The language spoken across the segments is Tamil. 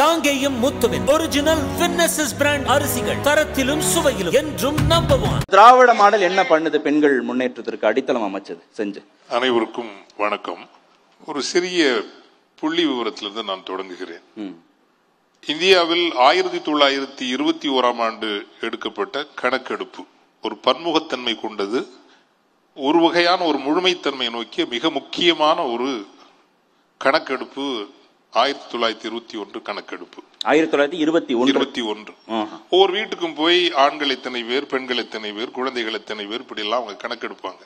காங்கேயம் முத்துவின் ஒரிஜினல் வின்னசஸ் பிராண்ட் அரிசிகள் தரத்திலும் சுவையிலும் என்றும் நம்பர் ஒன் திராவிட மாடல் என்ன பண்ணுது பெண்கள் முன்னேற்றத்திற்கு அடித்தளம் அமைச்சது? செஞ்சு. அனைவருக்கும் வணக்கம். ஒரு சிறிய புள்ளி விவரத்திலிருந்து நான் தொடங்குகிறேன். ம். இந்தியாவில் ஆயிரத்தி தொள்ளாயிரத்தி இருபத்தி ஓராம் ஆண்டு எடுக்கப்பட்ட கணக்கெடுப்பு ஒரு பன்முகத்தன்மை கொண்டது. ஒரு வகையான ஒரு முழுமைத்தன்மை நோக்கிய மிக முக்கியமான ஒரு கணக்கெடுப்பு ஆயிரத்தி தொள்ளாயிரத்தி இருபத்தி ஒன்று கணக்கெடுப்பு. ஆயிரத்தி தொள்ளாயிரத்தி இருபத்தி ஒன்று. இருபத்தி ஒன்று. ஒவ்வொரு வீட்டுக்கும் போய் ஆண்கள் எத்தனை பேர் பெண்கள் எத்தனை பேர் குழந்தைகள் எத்தனை பேர் இப்படி எல்லாம் அவங்க கணக்கெடுப்பாங்க.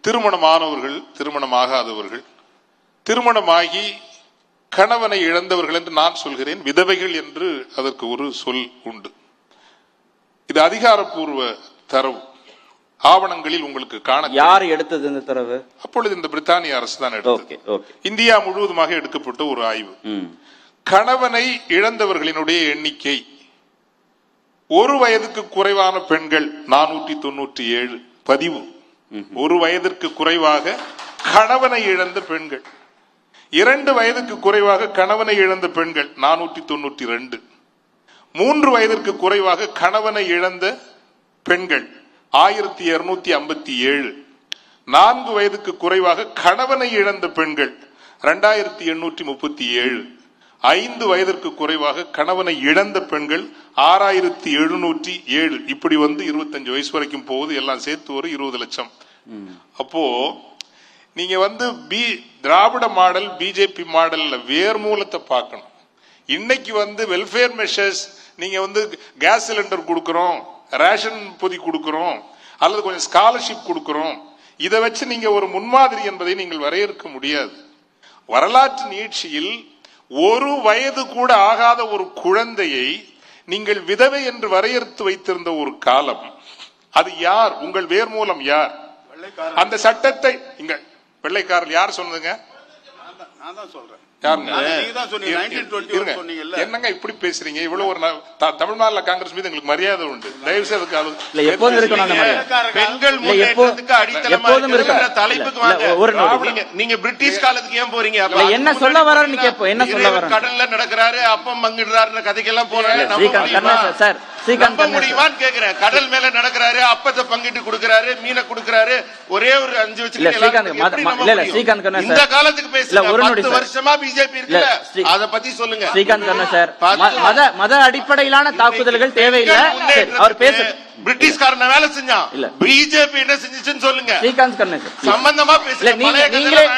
திருமணமானவர்கள் திருமணமாகாதவர்கள் திருமணமாகி கணவனை இழந்தவர்கள் என்று நான் சொல்கிறேன். விதவைகள் என்று அதற்கு ஒரு சொல் உண்டு. இது அதிகாரப்பூர்வ தரவு. ஆவணங்களில் உங்களுக்கு காண யார் எடுத்தது இந்த தரவு? அப்பொழுது இந்த பிரித்தானிய அரசு தான் எடுத்தது. இந்தியா முழுவதுமாக எடுக்கப்பட்ட ஒரு ஆய்வு. கணவனை இழந்தவர்களினுடைய எண்ணிக்கை ஒரு வயதுக்கு குறைவான பெண்கள் நானூற்றி தொண்ணூற்றி ஏழு பதிவு. ஒரு வயதிற்கு குறைவாக கணவனை இழந்த பெண்கள். இரண்டு வயதுக்கு குறைவாக கணவனை இழந்த பெண்கள் நானூற்றி தொண்ணூற்றி ரெண்டு. மூன்று வயதிற்கு குறைவாக கணவனை இழந்த பெண்கள் ஆயிரத்தி இருநூத்தி ஐம்பத்தி ஏழு. நான்கு வயதுக்கு குறைவாக கணவனை இழந்த பெண்கள் இரண்டாயிரத்தி எண்ணூற்றி முப்பத்தி ஏழு. ஐந்து வயதிற்கு குறைவாக கணவனை இழந்த பெண்கள் ஆறாயிரத்தி எழுநூற்றி ஏழு. இப்படி வந்து இருபத்தஞ்சு வயசு வரைக்கும் போகுது எல்லாம் சேர்த்து ஒரு இருபது லட்சம். அப்போ நீங்க வந்து பி திராவிட மாடல் பிஜேபி மாடல்ல வேர் மூலத்தை பார்க்கணும். இன்னைக்கு வந்து வெல்ஃபேர் மெஷர்ஸ் நீங்க வந்து கேஸ் சிலிண்டர் கொடுக்கறோம். ரேஷன் பொதி கொடுக்கறோம் அல்லது கொஞ்சம் ஸ்காலர்ஷிப் கொடுக்கறோம். இதை வச்சு நீங்க ஒரு முன்மாதிரி என்பதை நீங்கள் வரையறுக்க முடியாது. வரலாற்று நீட்சியில் ஒரு வயது கூட ஆகாத ஒரு குழந்தையை நீங்கள் விதவை என்று வரையறுத்து வைத்திருந்த ஒரு காலம். அது யார்? உங்கள் வேர் மூலம் யார்? அந்த சட்டத்தை இங்க வெள்ளைக்காரர் யார் சொன்னதுங்க? நான் தான் சொல்றேன். யாருங்க? நீங்க தான் சொன்னீங்க, இரு- 1921 இருங்க. சொன்னீங்கல்ல. என்னங்க இப்படி பேசுறீங்க? இவ்வளவு ஒரு நா- த- தமிழ்நாட்டுல காங்கிரஸ் மீது எங்களுக்கு மரியாதை உண்டு. தயவு செய்து. நீங்க- பிரிட்டிஷ் காலத்துக்கு ஏன் போறீங்க? என்ன சொல்ல? கேட்போம், என்ன சொல்ல வர்றாரு? கடல்ல நடக்கிறாரு அப்பம் பங்கிடுறாருன்னு கதைக்கெல்லாம்? கண்ணா சார், நம்ப. முடியுமான்னு கேக்குறேன். கடல் மேல நடக்கிறாரு அப்பத்தை பங்கிட்டு கொடுக்கறாரு மீனை கொடுக்கறாரு ஒரே ஒரு அஞ்சு வச்சுக்கிட்டு ஸ்ரீகாந்த் கண்ணா இந்த. காலத்துக்கு சார். வருஷமா பிஜேபி இருக்குல்ல? ஸ்ரீ- அத பத்தி சொல்லுங்க. ஸ்ரீகாந்த் கண்ணா சார் மத மத அடிப்படையிலான தாக்குதல்கள் தேவையில்லை. அவர் பேச பிரிட்டிஷ்காரன வேலை செஞ்சான். இல்ல. பிஜேபி என்ன செஞ்சுச்சுன்னு சொல்லுங்க. ஸ்ரீகாந்த் கண்ணா. சார் சம்பந்தமா பேசுங்க. நீங்களே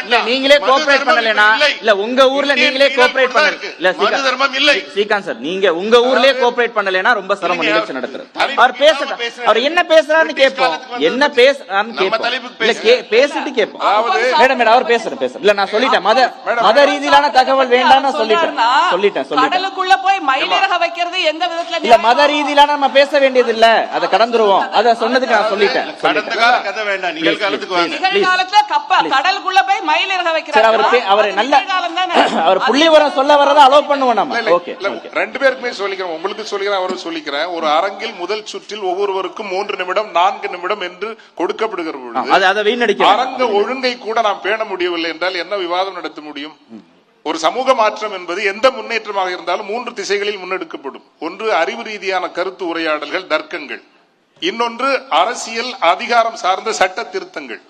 இல்ல. நீங்களே கோஆபரேட் பண்ணலனா இல்லை. உங்க ஊர்ல நீங்களே கோஆபரேட் பண்ணல. இல்ல தர்மம் இல்லை. ஸ்ரீகாந்த் சார் நீங்க உங்க ஊர்லயே கோஆபரேட் பண்ணலனா ரொம்ப சிரமம். நிகழ்ச்சி நடத்துறது. அவர் பேச இல்லாம பேசுறாரு. அவர் என்ன பேசுறாருன்னு கேட்போம். என்ன பேசுறாருன்னு கேட்போம். இல்ல பேசிட்டு கேட்போம். அதாவது மேடம் மேடம் அவர் பேசுறேன் பேசுறேன் இல்ல நான் சொல்லிட்டேன். மத மத ரீதியிலான தகவல் வேண்டாம்னு சொல்லிட்டேன். சொல்லிட்டேன் சொல்லிட்டேன். கடலுக்குள்ள போய் மயிலிறக வைக்கிறது எந்த விதத்துல இல்ல மத ரீதியிலான நம்ம பேச வேண்டியது இல்ல அதை கடந்துருவோம். அத சொன்னதுக்கு நான் சொல்லிட்டேன். கடந்த சொல்லிட்டேன் கால கதை வேண்டாம் நிகழ்காலத்துக்கு வாங்க. நிகழ்காலத்துல கப்ப கடலுக்குள்ள போய் மயிலிறக சார் வைக்கிறாங்க அவர் அவர் அது நல்ல. அவர் புள்ளி வரம் சொல்ல வரதை அலோவ் பண்ணுவோம் நம்ம. ஓகே ரெண்டு பேருக்குமே சொல்லிக்கிறேன். உங்களுக்கு சொல்லிக்கிறேன் அவரும் சொல்லிக்கிறேன். ஒரு அரங்கில் முதல் சுற்றில் ஒவ்வொருவருக்கும் மூன்று நிமிடம் நான்கு நிமிடம் என்று கொடுக்கப்படுகிற பொழுது அதை அதை வீணடிக்க அரங்க ஒழுங்கை கூட நாம் பேண முடியவில்லை என்றால் என்ன விவாதம் நடத்த முடியும்? ஒரு சமூக மாற்றம் என்பது எந்த முன்னேற்றமாக இருந்தாலும் மூன்று திசைகளில் முன்னெடுக்கப்படும். ஒன்று அறிவு ரீதியான கருத்து உரையாடல்கள் தர்க்கங்கள். இன்னொன்று அரசியல் அதிகாரம் சார்ந்த சட்ட திருத்தங்கள்.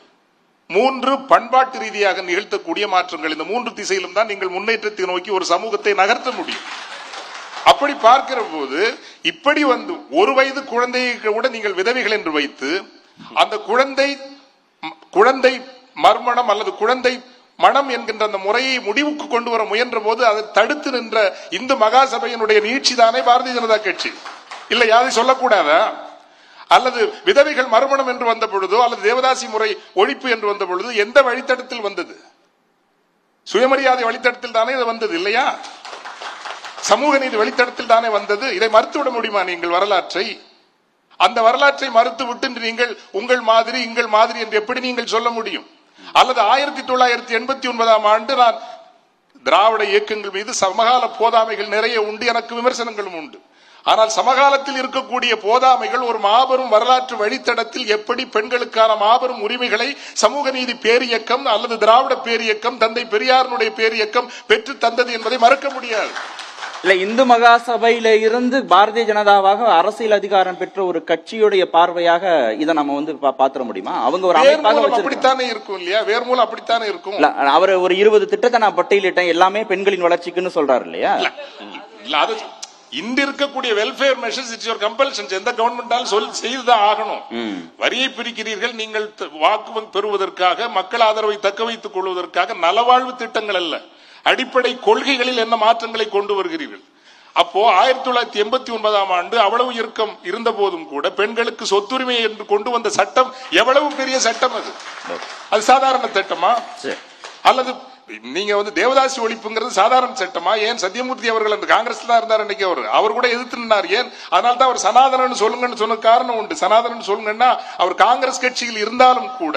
மூன்று பண்பாட்டு ரீதியாக நிகழ்த்தக்கூடிய மாற்றங்கள். இந்த மூன்று திசையிலும் தான் நீங்கள் முன்னேற்றத்தை நோக்கி ஒரு சமூகத்தை நகர்த்த முடியும். அப்படி பார்க்கிற போது இப்படி வந்து ஒரு வயது குழந்தையை கூட நீங்கள் விதவைகள் என்று வைத்து அந்த குழந்தை குழந்தை மர்மணம் அல்லது குழந்தை மனம் என்கின்ற அந்த முறையை முடிவுக்கு கொண்டு வர முயன்ற போது அதை தடுத்து நின்ற இந்து மகாசபையினுடைய நீட்சி தானே பாரதிய ஜனதா கட்சி. இல்லை யாரை சொல்லக்கூடாதா? அல்லது விதவைகள் மறுமணம் என்று வந்த பொழுதோ அல்லது தேவதாசி முறை ஒழிப்பு என்று வந்த பொழுது எந்த வழித்தடத்தில் வந்தது? சுயமரியாதை வழித்தடத்தில் தானே இது வந்தது இல்லையா? சமூக நீதி வழித்தடத்தில் தானே வந்தது. இதை மறுத்துவிட முடியுமா நீங்கள் வரலாற்றை? அந்த வரலாற்றை மறுத்து விட்டு நீங்கள் உங்கள் மாதிரி எங்கள் மாதிரி என்று எப்படி நீங்கள் சொல்ல முடியும்? அல்லது ஆயிரத்தி தொள்ளாயிரத்தி எண்பத்தி ஒன்பதாம் ஆண்டு நான் திராவிட இயக்கங்கள் மீது சமகால போதாமைகள் நிறைய உண்டு எனக்கு விமர்சனங்களும் உண்டு. ஆனால் சமகாலத்தில் இருக்கக்கூடிய போதாமைகள் ஒரு மாபெரும் வரலாற்று வழித்தடத்தில் எப்படி பெண்களுக்கான மாபெரும் உரிமைகளை சமூக நீதி பேரியக்கம் அல்லது திராவிட பேரியக்கம் தந்தை பெரியாரினுடைய பேரியக்கம் பெற்று தந்தது என்பதை மறக்க முடியாது. இல்ல இந்து மகா சபையில இருந்து பாரதிய ஜனதாவாக அரசியல் அதிகாரம் பெற்ற ஒரு கட்சியுடைய பார்வையாக இதை நம்ம வந்து பாத்திர முடியுமா? அவங்க ஒரு அப்படித்தானே இருக்கும் இல்லையா? வேர்மூலம் அப்படித்தானே இருக்கும்? இல்ல அவர் ஒரு இருபது திட்டத்தை நான் பட்டியலிட்டேன். எல்லாமே பெண்களின் வளர்ச்சிக்குன்னு சொல்றாரு இல்லையா? இல்ல அது இன்று இருக்கக்கூடிய welfare measures it's your compulsions எந்த கவர்மெண்டாலும் சொல் செய்துதான் ஆகணும். வரியை பிரிக்கிறீர்கள் நீங்கள் வாக்கு பெறுவதற்காக மக்கள் ஆதரவை தக்க வைத்துக் கொள்வதற்காக நலவாழ்வு திட்டங்கள் அல்ல. அடிப்படை கொள்கைகளில் என்ன மாற்றங்களை கொண்டு வருகிறீர்கள்? அப்போ ஆயிரத்தி தொள்ளாயிரத்தி எண்பத்தி ஒன்பதாம் ஆண்டு அவ்வளவு இறுக்கம் இருந்த போதும் கூட பெண்களுக்கு சொத்துரிமை என்று கொண்டு வந்த சட்டம் எவ்வளவு பெரிய சட்டம் அது? அது சாதாரண திட்டமா? சரி. அல்லது நீங்க வந்து தேவதாசி ஒழிப்புங்கிறது சாதாரண சட்டமா? ஏன் சத்தியமூர்த்தி அவர்கள் அந்த காங்கிரஸ்ல தான் இருந்தார் அன்னைக்கு அவர்? அவர் கூட எதிர்த்து நின்றார் ஏன்? அதனால தான் அவர் சனாதனன் சொல்லுங்கன்னு சொன்ன காரணம் உண்டு. சனாதனன் சொல்லுங்கன்னா அவர் காங்கிரஸ் கட்சியில் இருந்தாலும் கூட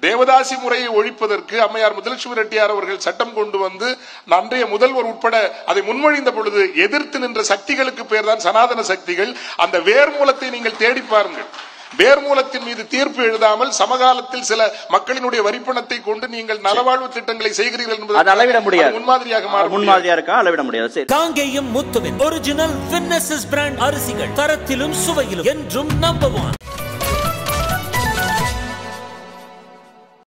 தேவதாசி முறையை ஒழிப்பதற்கு அம்மையார் முதலட்சுமி ரெட்டியார் அவர்கள் சட்டம் கொண்டு வந்து அன்றைய முதல்வர் உட்பட அதை முன்மொழிந்த பொழுது எதிர்த்து நின்ற சக்திகளுக்கு பேர் தான் சனாதன சக்திகள். அந்த வேர்மூலத்தை நீங்கள் தேடி பாருங்கள். வேர்மூலத்தின் மீது தீர்ப்பு எழுதாமல் சமகாலத்தில் சில மக்களினுடைய வரிப்பணத்தை கொண்டு நீங்கள் நலவாழ்வு திட்டங்களை செய்கிறீர்கள் என்பது அளவிட முடியாது. முன்மாதிரியாக. முன்மாதிரியா இருக்கா? அளவிட முடியாது. சரி. காங்கேயம் முத்துவின் ஒரிஜினல் பிராண்ட் அரிசிகள் தரத்திலும் சுவையிலும் என்றும் நம்பர் ஒன்